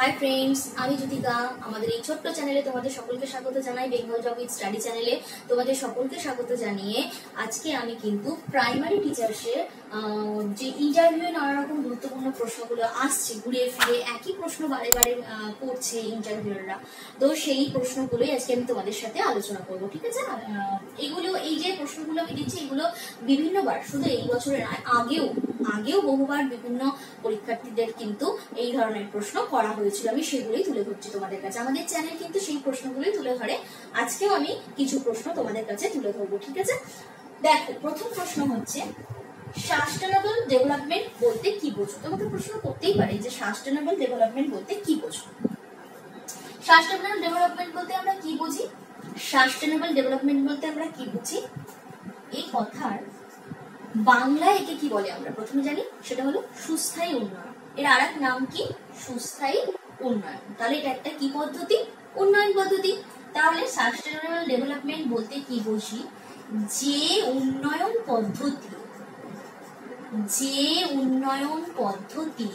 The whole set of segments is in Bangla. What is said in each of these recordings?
হাই ফ্রেন্ডস আমি জ্যোতিকা। আমাদের এই ছোট্ট চ্যানেলে তোমাদের সকলকে স্বাগত জানাই বেঙ্গল জব উইথ স্টাডি চ্যানেলে তোমাদের সকলকে স্বাগত জানিয়ে আজকে আমি কিন্তু প্রাইমারি টিচার্সের যে ইন্টারভিউ নানা রকম গুরুত্বপূর্ণ প্রশ্নগুলো আসছে, ঘুরে ফিরে একই প্রশ্ন বারে বারে করছে ইন্টারভিউররা তো সেই প্রশ্নগুলোই আজকে আমি তোমাদের সাথে আলোচনা করব, ঠিক আছে? এগুলো, এই যে প্রশ্নগুলো আমি দিচ্ছি, এগুলো বিভিন্নবার শুধু এই বছরের আগেও আগেও বহুবার বিভিন্ন পরীক্ষার্থীদের কিন্তু এই ধরনের প্রশ্ন করা হয়েছিল। আমি সেগুলোই তুলে ধরছি তোমাদের কাছে। আমাদের চ্যানেল কিন্তু সেই প্রশ্নগুলোই তুলে ধরে। আজকেও আমি কিছু প্রশ্ন তোমাদের কাছে তুলে ধরবো, ঠিক আছে? দেখো, প্রথম প্রশ্ন হচ্ছে সাস্টেনেবল ডেভেলপমেন্ট বলতে কি বোঝো? তোমাকে প্রশ্ন করতেই পারে যে সাস্টেনেবল ডেভেলপমেন্ট বলতে কি বোঝো? সাস্টেনেবল ডেভেলপমেন্ট বলতে আমরা কি বুঝি? সাস্টেনেবল ডেভেলপমেন্ট বলতে আমরা কি বুঝি? এই কথার বাংলায় একে কি বলে আমরা? প্রথমে জানি, সেটা হলো সুস্থায়ী উন্নয়ন। এর আর এক নাম কি? সুস্থায়ী উন্নয়ন। তাহলে এটা একটা কি পদ্ধতি? উন্নয়ন পদ্ধতি। তাহলে সাস্টেনেবল ডেভেলপমেন্ট বলতে কি বুঝি? যে উন্নয়ন পদ্ধতি, যে উন্নয়ন পদ্ধতি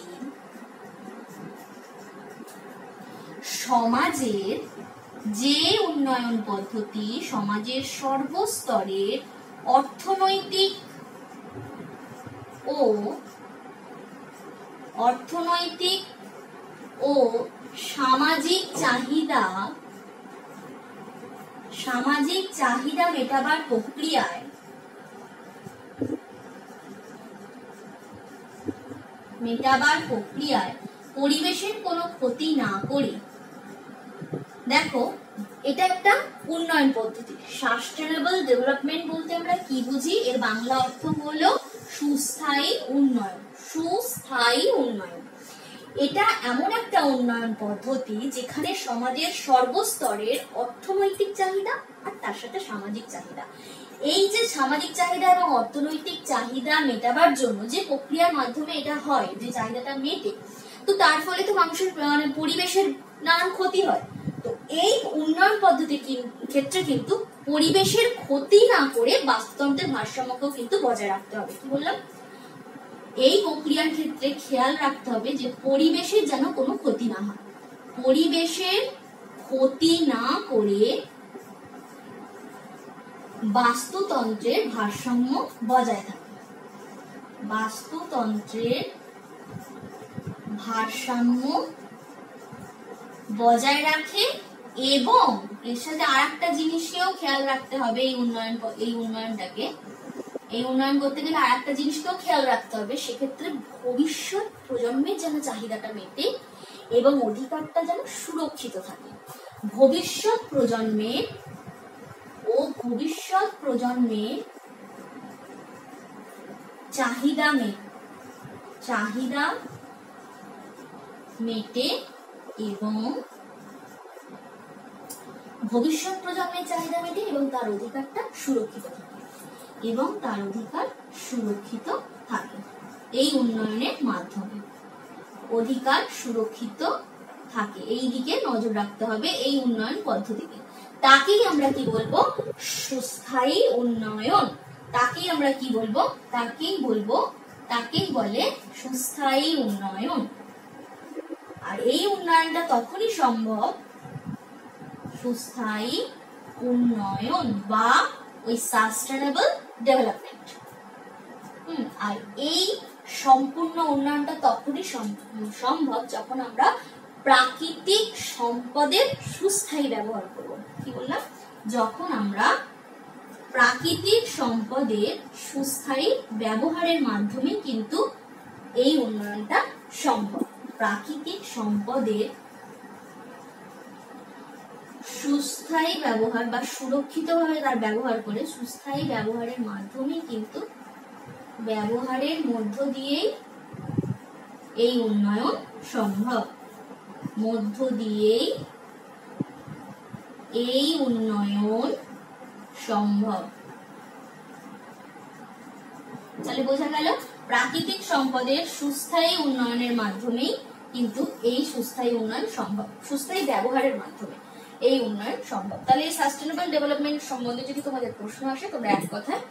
সমাজের, যে উন্নয়ন পদ্ধতি সমাজের সর্বস্তরের অর্থনৈতিক ও অর্থনৈতিক ও সামাজিক চাহিদা সামাজিক চাহিদা মেটাবার প্রক্রিয়ায় মেটাবার প্রক্রিয়ায় পরিবেশের কোনো ক্ষতি না করে। দেখো, এটা একটা উন্নয়ন পদ্ধতি। সাস্টেনেবল ডেভেলপমেন্ট বলতে আমরা কি বুঝি? এর বাংলা অর্থ হলো সুস্থায়ী উন্নয়ন সুস্থায়ী উন্নয়ন। এটা এমন একটা উন্নয়ন পদ্ধতি যেখানে সমাজের সর্বস্তরের অর্থনৈতিক চাহিদা আর তার সাথে সামাজিক চাহিদা। এই যে সামাজিক চাহিদা এবং অর্থনৈতিক চাহিদা মেটাবার জন্য যে প্রক্রিয়ার মাধ্যমে এটা হয়, যে চাহিদাটা মেটে, তো তার ফলে তো মানুষের মানে পরিবেশের নানান ক্ষতি হয়। তো এই উন্নয়ন পদ্ধতির ক্ষেত্রে কিন্তু পরিবেশের ক্ষতি না করে বাস্তুতন্ত্রের ভারসাম্যকেও কিন্তু বজায় রাখতে হবে। কি বললাম? এই প্রক্রিয়ার ক্ষেত্রে খেয়াল রাখতে হবে যে পরিবেশের যেন কোনো ক্ষতি না হয়। পরিবেশের ক্ষতি না করে বাস্তুতন্ত্রের ভারসাম্য বজায় থাকে। বাস্তুতন্ত্রের ভারসাম্য বজায় রাখে এবং এর সাথে আর একটা জিনিসকেও খেয়াল রাখতে হবে এই উন্নয়ন এই উন্নয়নটাকে। এই উন্নয়ন করতে গেলে আর একটা জিনিসকেও খেয়াল রাখতে হবে, সেক্ষেত্রে ভবিষ্যৎ প্রজন্মের যেন চাহিদাটা মেটে এবং অধিকারটা যেন সুরক্ষিত থাকে। ভবিষ্যৎ প্রজন্মের ও ভবিষ্যৎ প্রজন্মের চাহিদা মে, চাহিদা মেটে এবং ভবিষ্যৎ প্রজন্মের চাহিদা মেটে এবং তার অধিকারটা সুরক্ষিত থাকে। এবং তার অধিকার সুরক্ষিত থাকে। এই উন্নয়নের মাধ্যমে অধিকার সুরক্ষিত থাকে। এই দিকে নজর রাখতে হবে এই উন্নয়ন পদ্ধতিকে। তাকেই আমরা কি বলব? সুস্থায়ী উন্নয়ন। তাকেই আমরা কি বলব? তাকেই বলব, তাকেই বলে সুস্থায়ী উন্নয়ন। আর এই উন্নয়নটা তখনই সম্ভব সুস্থায়ী উন্নয়ন বা ওই সাস্টেনেবল ডেভেলপমেন্ট হুম, আর এই সম্পূর্ণ উন্নয়নটা তখনই সম্ভব যখন আমরা প্রাকৃতিক সম্পদের সুস্থায়ী ব্যবহার করব। কি বললাম? যখন আমরা প্রাকৃতিক সম্পদের সুস্থায়ী ব্যবহারের মাধ্যমে কিন্তু এই উন্নয়নটা সম্ভব। প্রাকৃতিক সম্পদের সুস্থায়ী ব্যবহার বা সুরক্ষিতভাবে তার ব্যবহার করে, সুস্থায়ী ব্যবহারের মাধ্যমে কিন্তু ব্যবহারের মধ্য দিয়েই এই উন্নয়ন সম্ভব। মধ্য দিয়েই এই উন্নয়ন সম্ভব। তাহলে বোঝা গেল, প্রাকৃতিক সম্পদের সুস্থায়ী উন্নয়নের মাধ্যমেই কিন্তু এই সুস্থায়ী উন্নয়ন সম্ভব। সুস্থায়ী ব্যবহারের মাধ্যমে। এই উন্নয়ন সম্ভব। তাহলে এই সাস্টেনেবল ডেভেলপমেন্ট সম্বন্ধে যদি তোমাদের প্রশ্ন আসে, তোমরা এক কথায়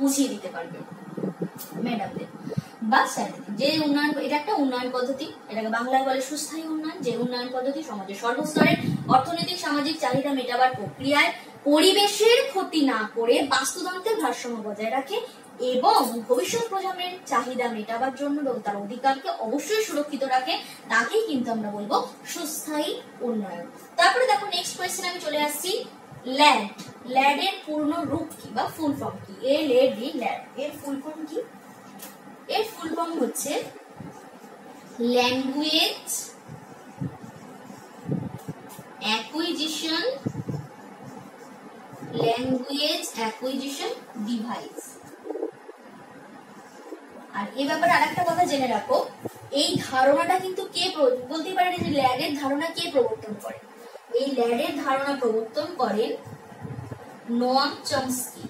বুঝিয়ে দিতে পারবে ম্যাডামদের বা স্ট্র্যাটেজি যে উন্নয়ন, এটা একটা উন্নয়ন পদ্ধতি। এটাকে বাংলায় বলে সুস্থায়ী উন্নয়ন। যে উন্নয়ন পদ্ধতি সমাজের সর্বস্তরে অর্থনৈতিক, সামাজিক চাহিদা মেটাবার প্রক্রিয়ায় পরিবেশের ক্ষতি না করে বাস্তুতন্ত্রের ভারসাম্য বজায় রাখে এবং ভবিষ্যৎ প্রজন্মের চাহিদা মেটাবার জন্য এবং তার অধিকারকে অবশ্যই সুরক্ষিত রাখে, তাকেই কিন্তু আমরা বলব সুস্থায়ী উন্নয়ন। তারপরে দেখো নেক্সট কোয়েশ্চেন আমি চলে আসছি। ল্যাড ল্যাডের পূর্ণ রূপ কি বা ফুল ফর্ম কি? এল এ ডি ল্যাড এর ফুল ফর্ম কি? এর ফুল ফর্ম হচ্ছে language acquisition language acquisition device আর এ ব্যাপারে আরেকটা কথা জেনে রাখো, এই ধারণাটা কিন্তু কে বলতে পারে যে ল্যাডের ধারণা কে প্রবর্তন করে। এই ল্যাডের ধারণা প্রবর্তন করেন নোয়াম চমস্কি।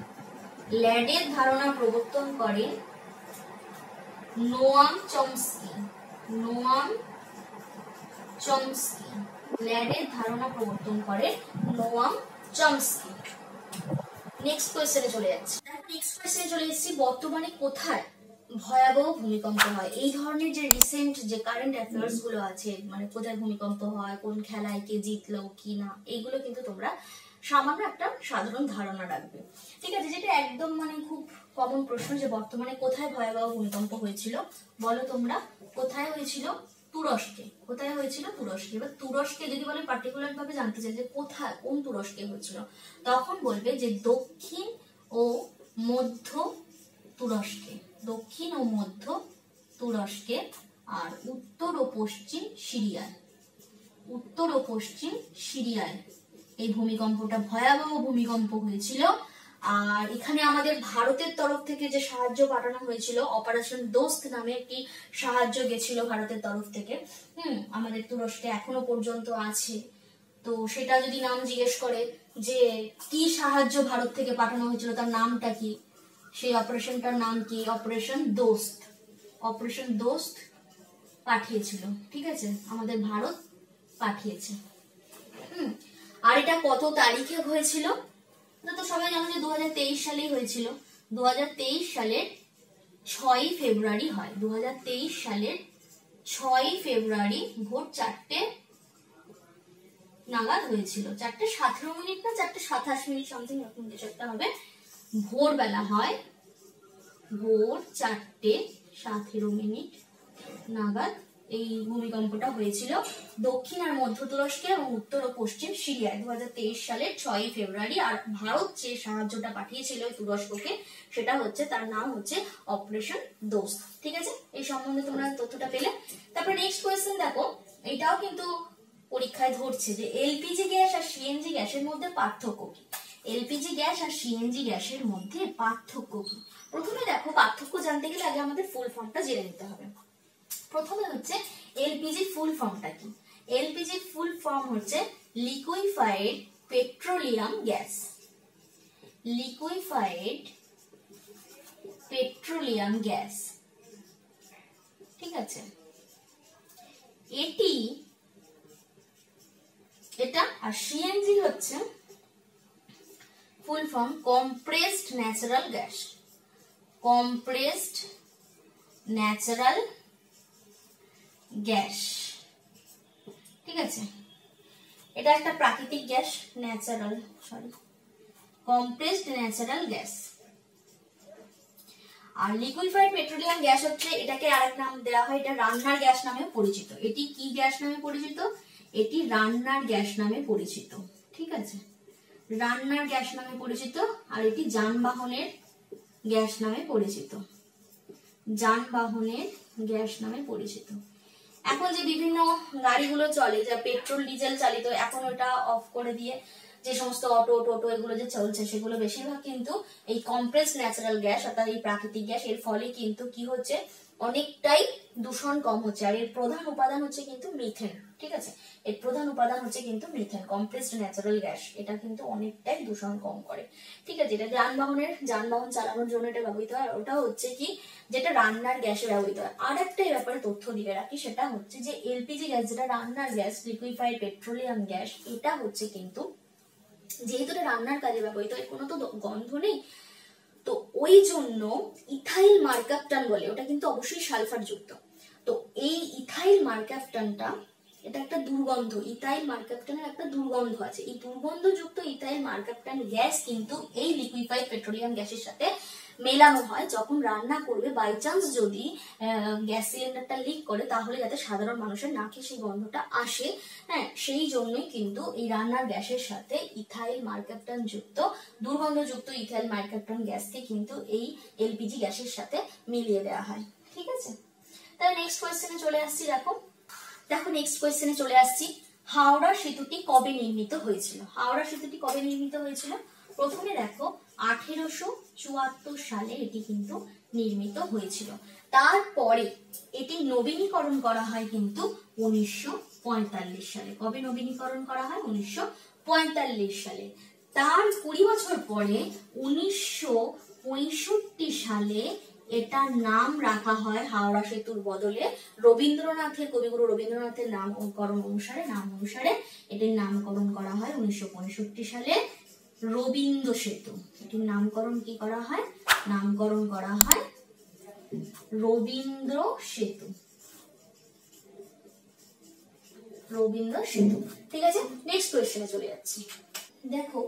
ল্যাডের ধারণা প্রবর্তন করেন নোয়াম চমস্কি। Noam Chomsky. ল্যাডের ধারণা প্রবর্তন করে নোয়াম চমস্কি। নেক্সট কোয়েশ্চেনে চলে যাচ্ছি। নেক্সট কোয়েশ্চেনে চলে এসেছি, বর্তমানে কোথায়? ভয়াবহ ভূমিকম্প হয়। এই ধরনের যে রিসেন্ট যে কারেন্ট অ্যাফেয়ার্সগুলো আছে মানে কোথায় ভূমিকম্প হয়, কোন খেলায় কে জিতলো, কি না, এইগুলো কিন্তু তোমরা সামান্য একটা সাধারণ ধারণা রাখবে। ঠিক আছে, যেটা একদম মানে খুব কমন প্রশ্ন যে বর্তমানে কোথায় ভয়াবহ ভূমিকম্প হয়েছিল? বলো তোমরা, কোথায় হয়েছিল? তুরস্কে। কোথায় হয়েছিল? তুরস্কে। এবার তুরস্কে যদি বলে পার্টিকুলার ভাবে জানতে চাই যে কোথায়, কোন তুরস্কে হয়েছিল, তখন বলবে যে দক্ষিণ ও মধ্য তুরস্কে। দক্ষিণ ও মধ্য তুরস্কে আর উত্তর ও পশ্চিম সিরিয়ায়। উত্তর ও পশ্চিম সিরিয়ায়। এই ভূমিকম্পটা ভয়াবহ ভূমিকম্প হয়েছিল। আর এখানে আমাদের ভারতের তরফ থেকে যে সাহায্য পাঠানো হয়েছিল অপারেশন দোস্ত নামে একটি সাহায্য গেছিল ভারতের তরফ থেকে। হুম, আমাদের তুরস্কে এখনও পর্যন্ত আছে। তো সেটা যদি নাম জিজ্ঞেস করে যে কি সাহায্য ভারত থেকে পাঠানো হয়েছিল, তার নামটা কি? সেই অপারেশনটার নাম কি? অপারেশন দোস্ত। অপারেশন দোস্ত পাঠিয়েছিল, ঠিক আছে? আমাদের ভারত পাঠিয়েছে। হুম। আর এটা কত তারিখে হয়েছিল? এটা তো সবাই জানো যে দু সালেই হয়েছিল। দু হাজার তেইশ সালের ছয়ই ফেব্রুয়ারি হয়। দুহাজার তেইশ সালের ছয়ই ফেব্রুয়ারি ভোর চারটে নাগাদ হয়েছিল। চারটে সতেরো মিনিট না, চারটে সাতাশ মিনিট সামথিং এরকম কিছু একটা হবে। ভোরবেলা হয়। ভোর চারটে, সতেরো মিনিট নাগাদ এই ভূমিকম্পটা হয়েছিল। দক্ষিণ আর মধ্য তুরস্কে এবং উত্তর ও পশ্চিম সিরিয়ায় দু সালের ছয়ই ফেব্রুয়ারি আর ভারত যে সাহায্যটা পাঠিয়েছিল তুরস্ককে, সেটা হচ্ছে, তার নাম হচ্ছে অপারেশন দোস্ত। ঠিক আছে? এই সম্বন্ধে তোমরা তথ্যটা পেলে। তারপর নেক্সট কোয়েশ্চেন দেখো। এটাও কিন্তু পরীক্ষায় ধরছে যে, এলপিজি গ্যাস আর সিএনজি গ্যাসের মধ্যে পার্থক্য কি? এলপিজি গ্যাস আর সিএনজি গ্যাসের মধ্যে পার্থক্য কি? প্রথমে দেখো, পার্থক্য জানতে গেলে আগে আমাদের ফুল ফর্মটা জেনে নিতে হবে। প্রথমে হচ্ছে এলপিজি ফুল ফর্মটা কি? এলপিজি ফুল ফর্ম হচ্ছে liquefied petroleum gas liquefied petroleum gas ঠিক আছে? এটি, এটা আর সিএনজি হচ্ছে full form compressed natural gas compressed natural gas ঠিক আছে? এটা একটা প্রাকৃতিক gas natural sorry compressed natural gas আর লিকুইফাইড পেট্রোলিয়াম গ্যাস হচ্ছে, এটাকে আরেক নাম দেওয়া হয়, এটা রান্নার গ্যাস নামে পরিচিত। এটি কি গ্যাস নামে পরিচিত? এটি রান্নার গ্যাস নামে পরিচিত। ঠিক আছে? রান্নার গ্যাস নামে পরিচিত আর এটি যানবাহনের গ্যাস নামে পরিচিত। যানবাহনের গ্যাস নামে পরিচিত। এখন যে বিভিন্ন গাড়িগুলো চলে, যা পেট্রোল, ডিজেল চালিত, এখন ওটা অফ করে দিয়ে যে সমস্ত অটো, টোটো এগুলো যে চলছে সেগুলো বেশিরভাগ কিন্তু এই কম্প্রেস ন্যাচারাল গ্যাস অর্থাৎ এই প্রাকৃতিক গ্যাস এর ফলে কিন্তু কি হচ্ছে? অনেকটাই দূষণ কম হচ্ছে। আর এর প্রধান উপাদান হচ্ছে কিন্তু মিথেন ঠিক আছে? এর প্রধান উপাদান হচ্ছে কিন্তু মিথেন কম্প্রেসড ন্যাচারাল গ্যাস এটা কিন্তু অনেকটাই দূষণ কম করে, ঠিক আছে? এটা যানবাহনের, যানবাহন চালানোর জন্য এটা ব্যবহৃত হয়। ওটা হচ্ছে কি? যেটা রান্নার গ্যাসে ব্যবহৃত হয়। আর একটা ব্যাপারে তথ্য দিয়ে রাখি, সেটা হচ্ছে যে এলপিজি গ্যাস যেটা রান্নার গ্যাস লিকুইফাইড পেট্রোলিয়াম গ্যাস এটা হচ্ছে কিন্তু যেহেতু এটা রান্নার কাজে ব্যবহৃত হয় কোনো তো গন্ধ নেই। তো ওই জন্য ইথাইল মার্কাপটান বলে, ওটা কিন্তু অবশ্যই সালফার যুক্ত। তো এই ইথাইল মার্কাপটানটা, এটা একটা দুর্গন্ধ, ইথাইল মার্কাপটানের একটা দুর্গন্ধ আছে। এই দুর্গন্ধযুক্ত ইথাইল মার্কাপটান গ্যাস কিন্তু এই লিকুইফাইড পেট্রোলিয়াম গ্যাসের সাথে মেলানো হয়, যখন রান্না করবে বাই চান্স যদি গ্যাস সিলিন্ডারটা লিক করে, তাহলে যাতে সাধারণ মানুষের নাকে সেই গন্ধটা আসে। হ্যাঁ সেই জন্যই কিন্তু এই রান্নার গ্যাসের সাথে ইথাইল মার্কাপটান যুক্ত, দুর্গন্ধযুক্ত ইথাইল মার্কাপটান গ্যাসকে কিন্তু এই এলপিজি গ্যাসের সাথে মিলিয়ে দেওয়া হয়। ঠিক আছে? তাহলে নেক্সট কোয়েশ্চেনে চলে আসছি, দেখো। দেখো নেক্সট কোয়েশ্চেনে চলে আসছি। হাওড়া সেতুটি কবে নির্মিত হয়েছিল? হাওড়া সেতুটি কবে নির্মিত হয়েছিল? প্রথমে দেখো, আঠেরোশো চুয়াত্তর সালে এটি কিন্তু নির্মিত হয়েছিল। তারপরে এটি নবীনীকরণ করা হয় কিন্তু উনিশশো পঁয়তাল্লিশ সালে। কবে নবীনীকরণ করা হয়? উনিশশো পঁয়তাল্লিশ সালে। তার কুড়ি বছর পরে উনিশশো পঁয়ষট্টি সালে এটার নাম রাখা হয় হাওড়া সেতুর বদলে। রবীন্দ্রনাথের, কবিগুরু রবীন্দ্রনাথের নামকরণ অনুসারে, নাম অনুসারে এটির নামকরণ করা হয় উনিশশো পঁয়ষট্টি সালে। রবীন্দ্র সেতু। এটির নামকরণ কি করা হয়? নামকরণ করা হয় রবীন্দ্র সেতু। রবীন্দ্র সেতু। ঠিক আছে নেক্সট কোয়েশ্চেনে চলে যাচ্ছি। দেখো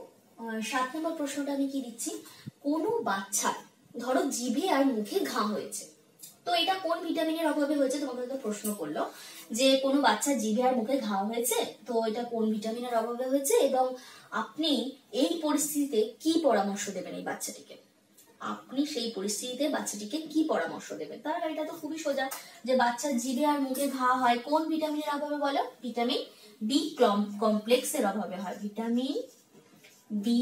সাত নম্বর প্রশ্নটা আমি কি দিচ্ছি? কোনো বাচ্চার ধরো জিভে আর মুখে ঘা হয়েছে। তো এটা কোন ভিটামিনের অভাবে হয়েছে? তোমাকে তো প্রশ্ন করল যে কোনো বাচ্চা জিভে আর মুখে ঘা হয়েছে? তো এটা কোন ভিটামিনের অভাবে হয়েছে? এবং আপনি এই পরিস্থিতিতে কি পরামর্শ দেবেন এই বাচ্চাটিকে? আপনি সেই পরিস্থিতিতে বাচ্চাটিকে কি পরামর্শ দেবেন? তার এটা তো খুবই সোজা, যে বাচ্চার জিভে আর মুখে ঘা হয়, কোন ভিটামিনের অভাবে বলো? ভিটামিন বি কমপ্লেক্সের অভাবে হয়। ভিটামিন বি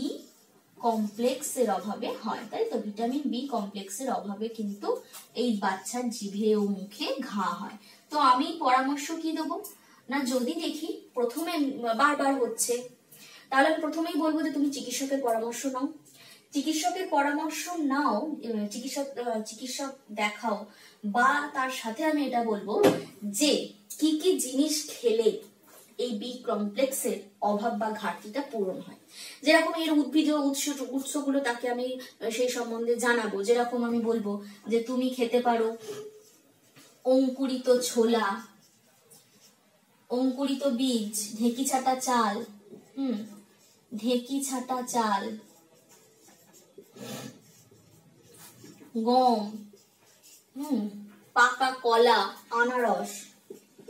কমপ্লেক্সের অভাবে হয়, তাই তো? ভিটামিন বি কমপ্লেক্সের অভাবে কিন্তু এই বাচ্চার জিভে ও মুখে ঘা হয়। তো আমি পরামর্শ কি দেবো? না, যদি দেখি, প্রথমে বারবার হচ্ছে তাহলে আমি প্রথমেই বলব যে তুমি চিকিৎসকের পরামর্শ নাও। চিকিৎসকের পরামর্শ নাও চিকিৎসক চিকিৎসক দেখাও, বা তার সাথে আমি এটা বলব যে কি কি জিনিস খেলে এই বি কমপ্লেক্সের অভাব বা ঘাটতিটা পূরণ হয়। যেরকম এর উদ্ভিদ উৎস, উৎসগুলো তাকে আমি সেই সম্বন্ধে জানাব। যেরকম আমি বলব যে তুমি খেতে পারো অঙ্কুরিত ছোলা, অঙ্কুরিত বীজ ঢেঁকি ছাটা চাল, হুম ঢেকি ছাটা চাল, গম, হুম, পাকা কলা, আনারস,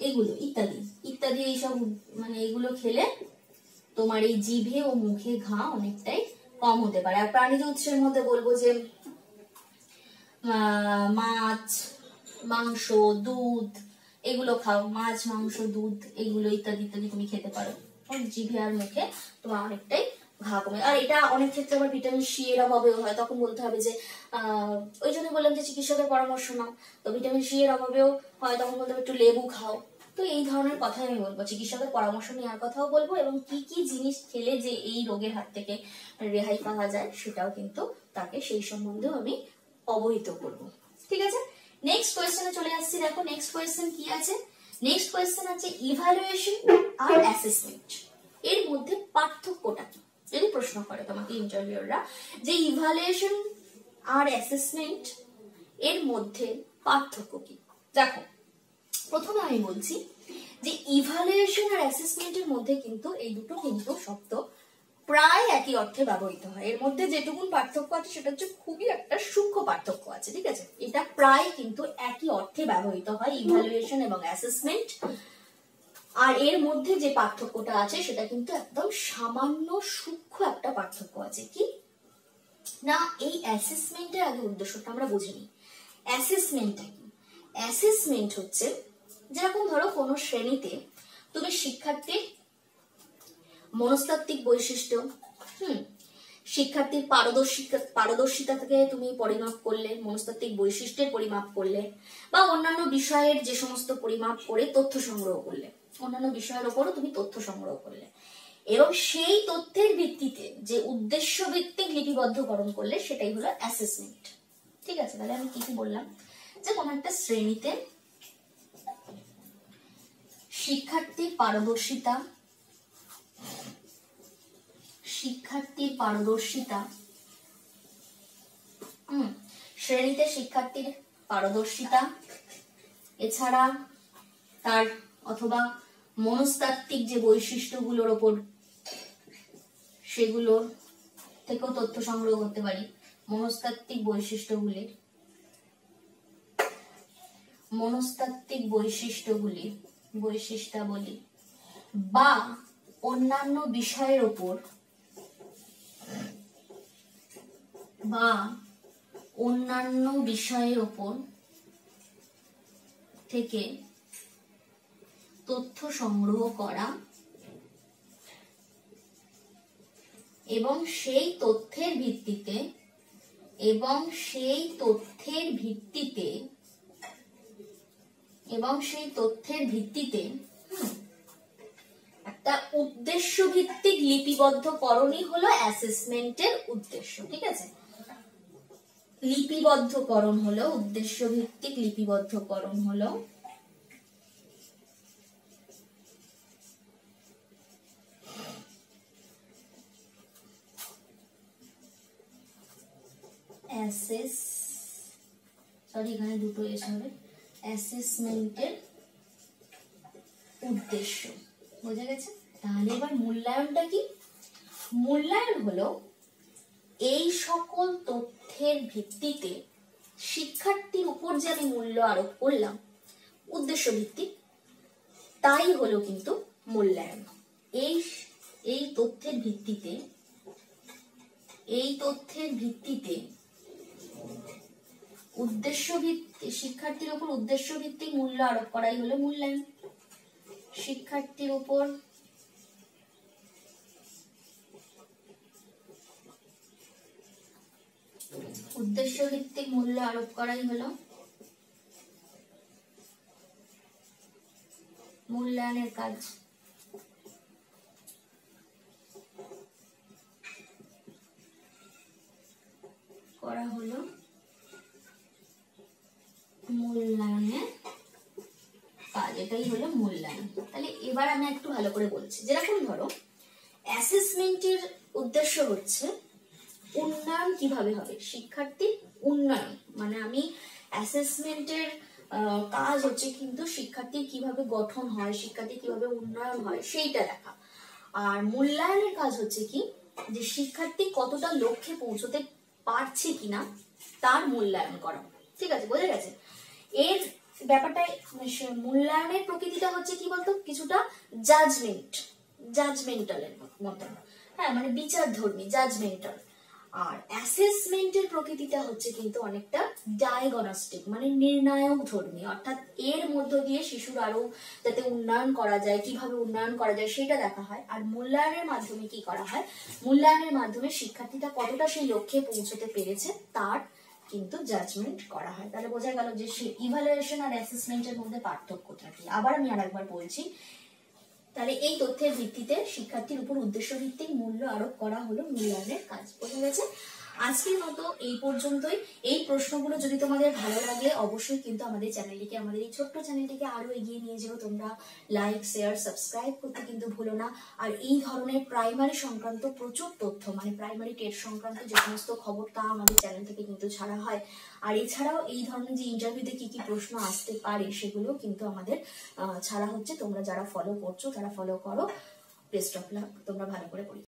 এগুলো ইত্যাদি। ইত্যাদি এইসব মানে এগুলো খেলে তোমার এই জিভে ও মুখে ঘা অনেকটাই কম হতে পারে। আর প্রাণীজ উৎসের মধ্যে বলব যে মাছ, মাংস, দুধ, এগুলো খাও। মাছ, মাংস, দুধ, এগুলো ইত্যাদি ইত্যাদি তুমি খেতে পারো। জিভে আর মুখে তোমার অনেকটাই ঘা কমে আর এটা অনেক ক্ষেত্রে আবার ভিটামিন সি এর অভাবেও হয়। তখন বলতে হবে যে ওই জন্য বললাম যে চিকিৎসকের পরামর্শ নাও। তো ভিটামিন সি এর অভাবেও হয়, তখন বলতে হবে একটু লেবু খাও। তো এই ধরনের কথাই আমি বলব। চিকিৎসকের পরামর্শ নেওয়ার কথাও বলব এবং কি কি জিনিস খেলে যে এই রোগের হাত থেকে রেহাই পাওয়া যায়, সেটাও কিন্তু তাকে সেই সম্বন্ধেও আমি অবহিত করব। ঠিক আছে? নেক্সট কোয়েশ্চেনে চলে আসছি। দেখো নেক্সট কোয়েশ্চেন কি আছে? নেক্সট কোয়েশ্চেন আছে ইভালুয়েশন আর অ্যাসেসমেন্ট মধ্যে পার্থক্যটা কি? যদি প্রশ্ন করে তোমাকে ইন্টারভিউররা যে ইভালুয়েশন আর অ্যাসেসমেন্ট এর মধ্যে পার্থক্য কি? দেখো, প্রথমে আমি বলছি যে ইভালুয়েশন আর অ্যাসেসমেন্টের মধ্যে কিন্তু এই দুটো কিন্তু শব্দ প্রায় একই অর্থে ব্যবহৃত হয়। এর মধ্যে যেটুকুন পার্থক্য আছে, সেটা হচ্ছে খুবই একটা সূক্ষ্ম পার্থক্য আছে, ঠিক আছে? এটা প্রায় কিন্তু একই অর্থে ব্যবহৃত হয় ইভালুয়েশন এবং অ্যাসেসমেন্ট আর এর মধ্যে যে পার্থক্যটা আছে, সেটা কিন্তু একদম সামান্য সূক্ষ্ম একটা পার্থক্য আছে। কি? না, এই অ্যাসেসমেন্টের আগে উদ্দেশ্যটা আমরা বুঝিনি অ্যাসেসমেন্টটা কি? অ্যাসেসমেন্ট হচ্ছে, যেরকম ধরো কোনো শ্রেণীতে তুমি শিক্ষার্থীর মনস্তাত্ত্বিক বৈশিষ্ট্য, হুম, শিক্ষার্থীর পারদর্শিতা পারদর্শিতাকে তুমি পরিমাপ করলে, মনস্তাত্ত্বিক বৈশিষ্ট্যের পরিমাপ করলে, বা অন্যান্য বিষয়ের যে সমস্ত পরিমাপ করে তথ্য সংগ্রহ করলে। অন্যান্য বিষয়ের ওপরও তুমি তথ্য সংগ্রহ করলে। এবং সেই তথ্যের ভিত্তিতে যে উদ্দেশ্য ভিত্তিক লিপিবদ্ধকরণ করলে সেটাই হলো অ্যাসেসমেন্ট ঠিক আছে? তাহলে আমি কি কি বললাম? যে কোনো একটা শ্রেণীতে শিক্ষার্থীর পারদর্শিতা শিক্ষার্থীর পারদর্শিতা, হুম, শ্রেণীতে শিক্ষার্থীর পারদর্শিতা, এছাড়া তার অথবা মনস্তাত্ত্বিক যে বৈশিষ্ট্যগুলোর ওপর সেগুলো থেকেও তথ্য সংগ্রহ করতে পারি। মনস্তাত্ত্বিক বৈশিষ্ট্যগুলি। মনস্তাত্ত্বিক বৈশিষ্ট্যগুলি, বৈশিষ্ট্যাবলী বা অন্যান্য বিষয়ের ওপর বা অন্যান্য বিষয়ের ওপর থেকে তথ্য সংগ্রহ করা এবং সেই তথ্যের ভিত্তিতে এবং সেই তথ্যের ভিত্তিতে এবং সেই তথ্যের ভিত্তিতে একটা উদ্দেশ্য ভিত্তিক লিপিবদ্ধকরণই হলো অ্যাসেসমেন্টের উদ্দেশ্য, ঠিক আছে? লিপিবদ্ধকরণ হলো উদ্দেশ্য ভিত্তিক লিপিবদ্ধকরণ হলো অ্যাসেস সরি এখানে দুটো এস হবে। অ্যাসেসমেন্টের উদ্দেশ্য, বোঝা গেছে? তাহলে এবার মূল্যায়নটা কি? মূল্যায়ন হলো এই সকল তথ্যের ভিত্তিতে শিক্ষার্থীর উপর যে আমি মূল্য আরোপ করলাম, উদ্দেশ্য ভিত্তিক, তাই হলো কিন্তু মূল্যায়ন। এই এই তথ্যের ভিত্তিতে, এই তথ্যের ভিত্তিতে উদ্দেশ্য ভিত্তিক শিক্ষার্থীর উপর উদ্দেশ্য ভিত্তিক মূল্য আরোপ করাই হলো মূল্যায়ন। শিক্ষার্থীর উপর উদ্দেশ্য ভিত্তিক মূল্য আরোপ করাই হলো মূল্যায়নের কাজ। করা হলো মূল্যায়নের কাজ, এটাই হলো মূল্যায়ন। তাহলে এবার আমি একটু ভালো করে বলছি। যেরকম ধরো অ্যাসেসমেন্টের উদ্দেশ্য হচ্ছে উন্নয়ন কীভাবে হবে? শিক্ষার্থীর উন্নয়ন। মানে আমি অ্যাসেসমেন্টের কাজ হচ্ছে কিন্তু শিক্ষার্থীর কীভাবে গঠন হয় শিক্ষার্থী কীভাবে উন্নয়ন হয়, সেইটা দেখা। আর মূল্যায়নের কাজ হচ্ছে কি? যে শিক্ষার্থী কতটা লক্ষ্যে পৌঁছতে পারছে কিনা তার মূল্যায়ন করা। ঠিক আছে, বোঝা গেছে? এর ব্যাপারটা মূল্যায়নের প্রকৃতিটা হচ্ছে কি বলতো? কিছুটা জাজমেন্ট জাজমেন্টালের মতো। হ্যাঁ মানে বিচার ধর্মী জাজমেন্টাল আর অ্যাসেসমেন্টের প্রকৃতিটা হচ্ছে কিন্তু অনেকটা ডায়াগনস্টিক মানে নির্ণায়ক ধর্মী। অর্থাৎ এর মধ্য দিয়ে শিশুর আরও যাতে উন্নয়ন করা যায়, কীভাবে উন্নয়ন করা যায় সেটা দেখা হয়। আর মূল্যায়নের মাধ্যমে কি করা হয়? মূল্যায়নের মাধ্যমে শিক্ষার্থীটা কতটা সেই লক্ষ্যে পৌঁছতে পেরেছে, তার কিন্তু জাজমেন্ট করা হয়। তাহলে বোঝা গেল যে ইভালুয়েশন আর অ্যাসেসমেন্টের মধ্যে পার্থক্যটা কি? আবার আমি আরেকবার বলছি তাহলে এই তথ্যের ভিত্তিতে শিক্ষার্থীর উপর উদ্দেশ্য ভিত্তিক মূল্য আরোপ করা হলো মূল্যায়নের কাজ। বোঝা গেছে? আজকের মতো এই পর্যন্তই। এই প্রশ্নগুলো যদি তোমাদের ভালো লাগে, অবশ্যই কিন্তু আমাদের চ্যানেলটিকে, আমাদের এই ছোট্ট চ্যানেলটিকে আরও এগিয়ে নিয়ে যেও। তোমরা লাইক শেয়ার সাবস্ক্রাইব করতে কিন্তু ভুলো না। আর এই ধরনের প্রাইমারি সংক্রান্ত প্রচুর তথ্য মানে প্রাইমারি টেট সংক্রান্ত যে সমস্ত খবর তা আমাদের চ্যানেল থেকে কিন্তু ছাড়া হয়। আর এছাড়াও এই ধরনের যে ইন্টারভিউতে কি কি প্রশ্ন আসতে পারে সেগুলো কিন্তু আমাদের ছাড়া হচ্ছে। তোমরা যারা ফলো করছ, তারা ফলো করো। বেস্ট অফ লাক তোমরা ভালো করে পড়ি